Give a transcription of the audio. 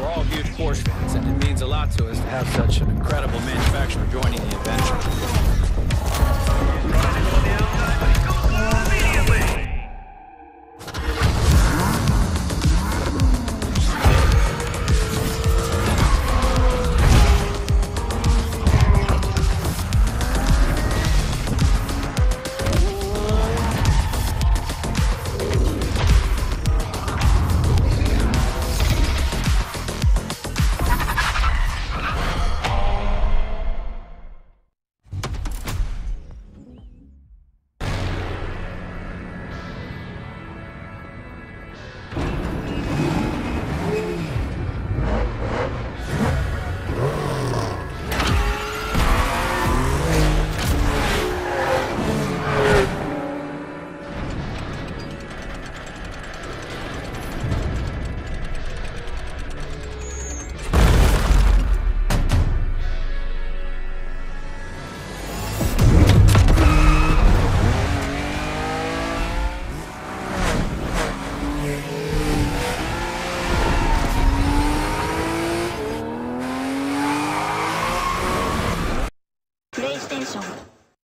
We're all huge Porsche fans, and it means a lot to us to have such an incredible manufacturer joining the adventure. 项目。